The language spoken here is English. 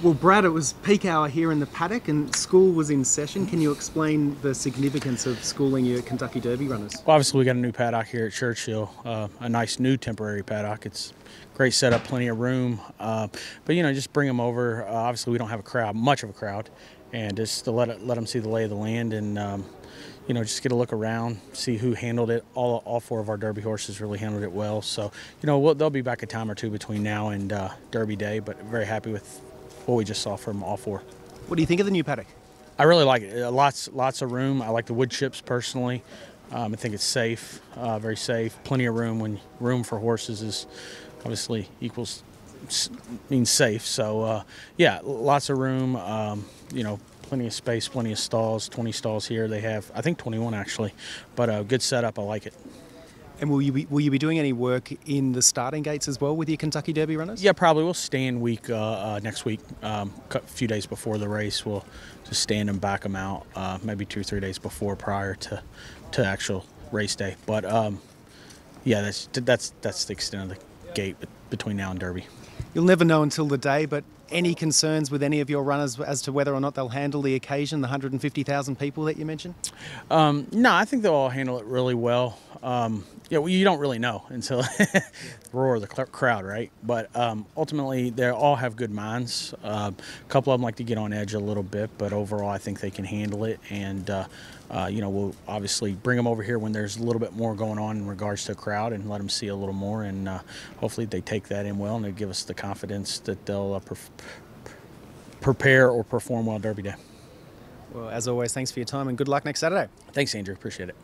Well, Brad, it was peak hour here in the paddock and school was in session. Can you explain the significance of schooling your Kentucky Derby runners? Well, obviously, we got a new paddock here at Churchill, uh, a nice new temporary paddock. It's great setup, plenty of room. Uh, but, you know, just bring them over. Uh, obviously, we don't have a crowd, much of a crowd, and just to let, it, let them see the lay of the land and, um, you know, just get a look around, see who handled it. All, all four of our Derby horses really handled it well. So, you know, we'll, they'll be back a time or two between now and uh, Derby Day, but very happy with what we just saw from all four. What do you think of the new paddock? I really like it. Uh, lots, lots of room. I like the wood chips personally. Um, I think it's safe, uh, very safe. Plenty of room. When room for horses is obviously equals means safe. So uh, yeah, lots of room. Um, you know, plenty of space, plenty of stalls. 20 stalls here. They have, I think, 21 actually. But a good setup. I like it. And will you be will you be doing any work in the starting gates as well with your Kentucky Derby runners? Yeah, probably. We'll stand week uh, uh, next week, um, a few days before the race. We'll just stand and back them out, uh, maybe two or three days before, prior to to actual race day. But um, yeah, that's that's that's the extent of the gate between now and Derby. You'll never know until the day, but any concerns with any of your runners as to whether or not they'll handle the occasion, the 150,000 people that you mentioned? Um, no, I think they'll all handle it really well. Um, yeah, well, you don't really know until the roar of the crowd, right? But um, ultimately, they all have good minds. Uh, a couple of them like to get on edge a little bit, but overall, I think they can handle it. And uh, uh, you know, we'll obviously bring them over here when there's a little bit more going on in regards to the crowd and let them see a little more. And uh, hopefully, they take that in well and they give us the confidence that they'll uh, pre- prepare or perform well Derby Day. Well, as always, thanks for your time and good luck next Saturday. Thanks, Andrew. Appreciate it.